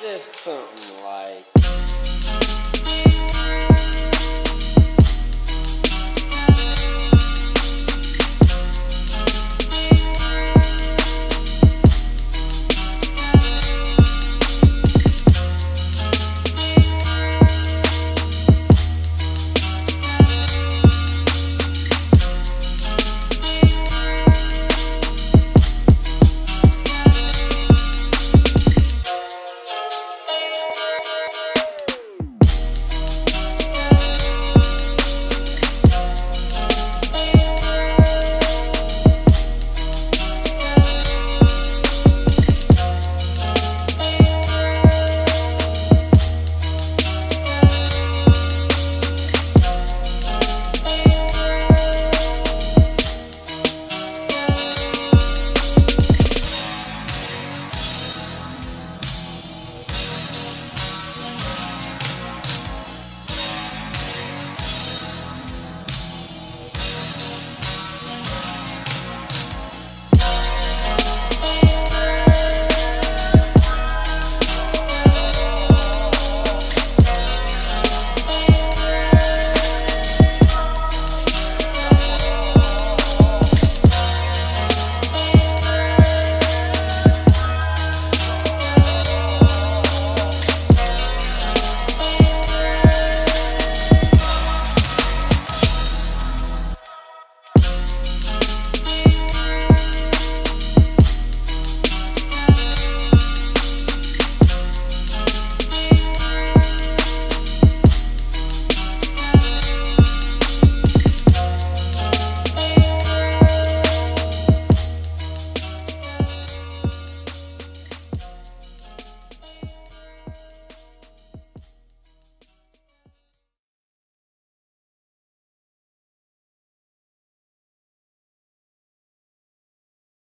just something like.